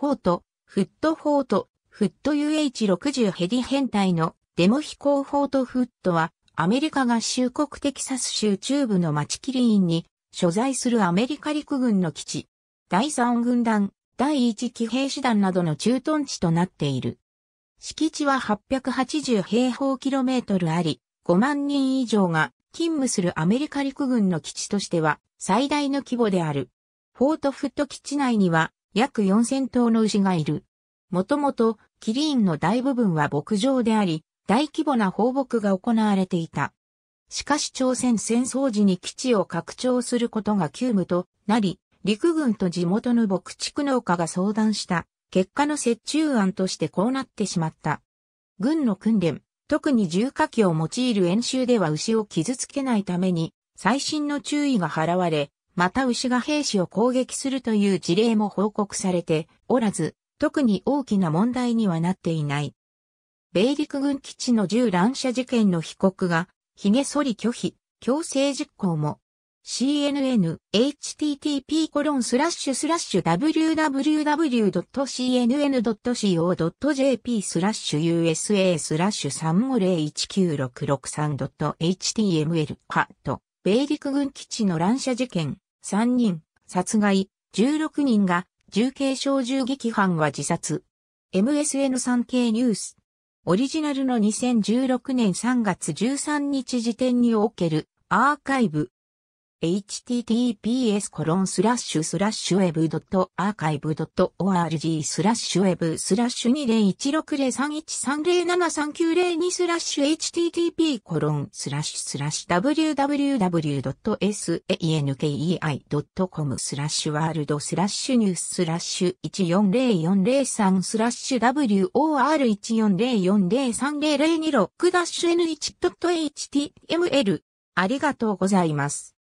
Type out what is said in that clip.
フォート、フットフォート、フット UH60 ヘディ編隊のデモ飛行フォートフットは、アメリカ合衆国テキサス州中部の町キリーンに所在するアメリカ陸軍の基地。第3軍団、第1騎兵師団などの駐屯地となっている。敷地は880平方キロメートルあり、5万人以上が勤務するアメリカ陸軍の基地としては最大の規模である。フォートフット基地内には約4000頭の牛がいる。もともとキリンの大部分は牧場であり、大規模な放牧が行われていた。しかし朝鮮戦争時に基地を拡張することが急務となり、陸軍と地元の牧畜農家が相談した結果の折衷案としてこうなってしまった。軍の訓練、特に重火器を用いる演習では牛を傷つけないために最新の注意が払われ、また牛が兵士を攻撃するという事例も報告されておらず、特に大きな問題にはなっていない。米陸軍基地の銃乱射事件の被告が、髭剃り拒否、強制実行も、CNN、http コロンスラッシュスラッシュ www.cnn.co.jp スラッシュ USA スラッシュ 35019663.html カット。米陸軍基地の乱射事件、3人、殺害、16人が、重軽傷銃撃犯は自殺。MSN 系ニュース。オリジナルの2016年3月13日時点におけるアーカイブ https コロンスラッシュスラッシュウェブドットアーカイブドット org スラッシュウェブスラッシュ20160313073902スラッシュ http コロンスラッシュスラッシュ www.sankei.com スラッシュワールドスラッシュニューススラッシュ140403スラッシュ WOR1404030026 ダッシュ N1.html ありがとうございます。